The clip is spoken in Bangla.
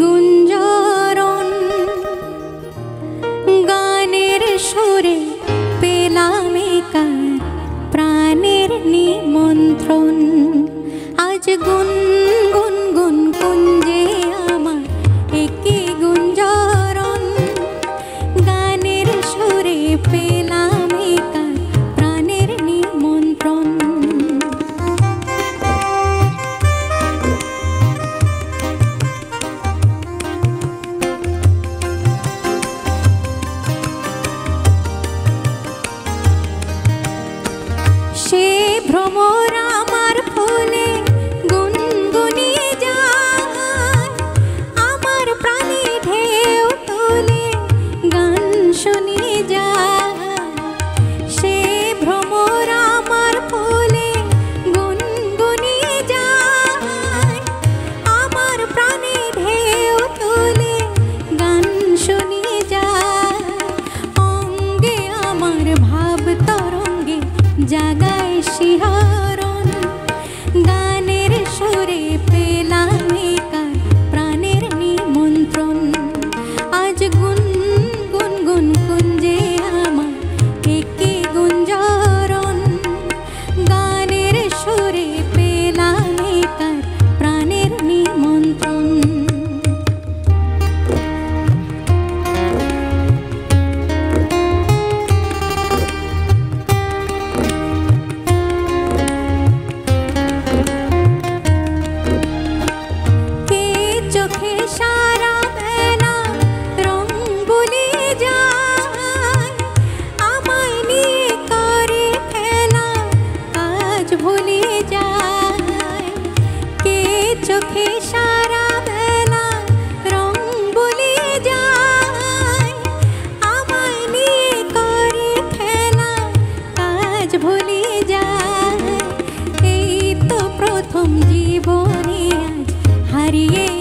গুঞ্জরণ। গানের সুরে পেলাম কার প্রাণের নিমন্ত্রণ। আজ গুঞ্জ ভ্রমর আমার ফুলে গুনগুনি যায়। আমার প্রাণী ঢেউ তুলে, গান শুনি যায়। সে ভ্রমর আমার ফুলে গুনগুনি যায়। আমার প্রাণী ঢেউ তুলে, গান শুনি যায়। অঙ্গে আমার ভাব তরঙ্গে জাগায় সে हरिये